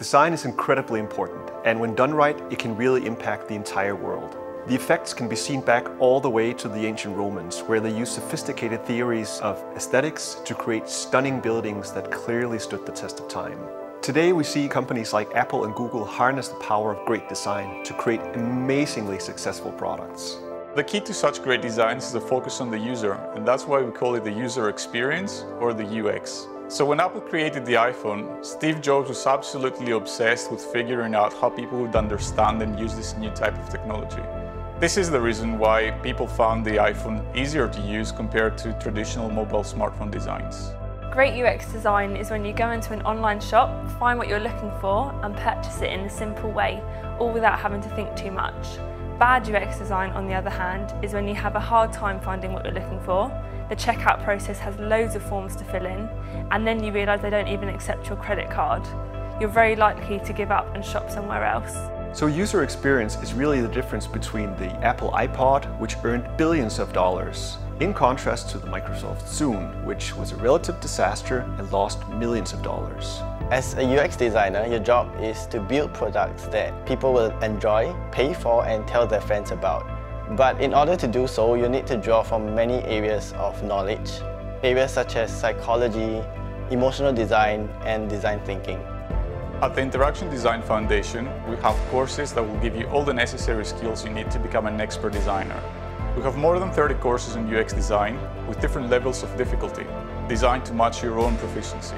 Design is incredibly important, and when done right, it can really impact the entire world. The effects can be seen back all the way to the ancient Romans, where they used sophisticated theories of aesthetics to create stunning buildings that clearly stood the test of time. Today we see companies like Apple and Google harness the power of great design to create amazingly successful products. The key to such great designs is the focus on the user, and that's why we call it the user experience or the UX. So when Apple created the iPhone, Steve Jobs was absolutely obsessed with figuring out how people would understand and use this new type of technology. This is the reason why people found the iPhone easier to use compared to traditional mobile smartphone designs. Great UX design is when you go into an online shop, find what you're looking for and purchase it in a simple way, all without having to think too much. Bad UX design, on the other hand, is when you have a hard time finding what you're looking for, the checkout process has loads of forms to fill in, and then you realise they don't even accept your credit card. You're very likely to give up and shop somewhere else. So user experience is really the difference between the Apple iPod, which earned billions of dollars, in contrast to the Microsoft Zune, which was a relative disaster and lost millions of dollars. As a UX designer, your job is to build products that people will enjoy, pay for and tell their friends about. But in order to do so, you need to draw from many areas of knowledge, areas such as psychology, emotional design, and design thinking. At the Interaction Design Foundation, we have courses that will give you all the necessary skills you need to become an expert designer. We have more than 30 courses in UX design with different levels of difficulty, designed to match your own proficiency.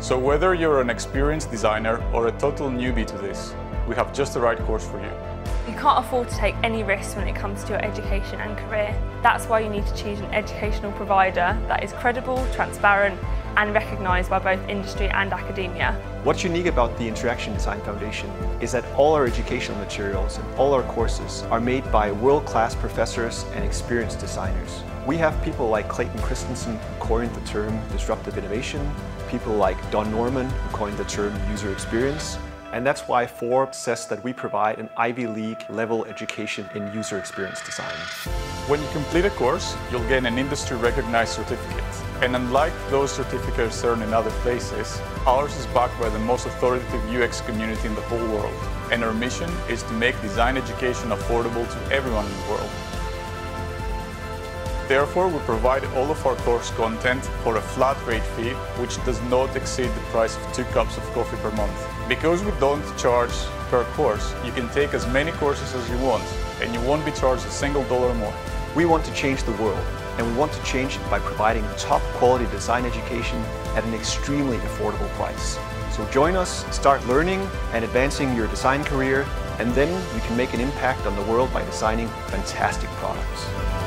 So whether you're an experienced designer or a total newbie to this, we have just the right course for you. You can't afford to take any risks when it comes to your education and career. That's why you need to choose an educational provider that is credible, transparent and recognised by both industry and academia. What's unique about the Interaction Design Foundation is that all our educational materials and all our courses are made by world-class professors and experienced designers. We have people like Clayton Christensen who coined the term disruptive innovation, people like Don Norman who coined the term user experience, and that's why Forbes says that we provide an Ivy League level education in user experience design. When you complete a course, you'll gain an industry recognized certificate. And unlike those certificates earned in other places, ours is backed by the most authoritative UX community in the whole world. And our mission is to make design education affordable to everyone in the world. Therefore, we provide all of our course content for a flat rate fee, which does not exceed the price of two cups of coffee per month. Because we don't charge per course, you can take as many courses as you want, and you won't be charged a single dollar more. We want to change the world, and we want to change it by providing top quality design education at an extremely affordable price. So join us, start learning and advancing your design career, and then you can make an impact on the world by designing fantastic products.